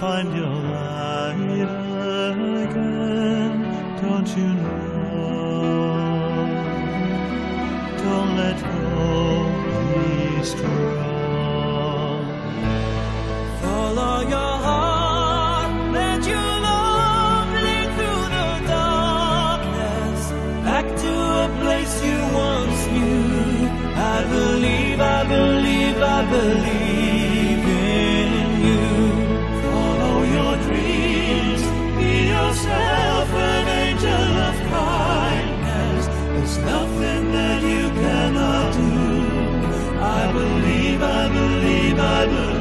find your light again. Don't you know? Don't let go. Be strong. Follow your heart, let your love lead through the darkness, back to a place you once knew. I believe, I believe, I believe believe, I believe, I believe.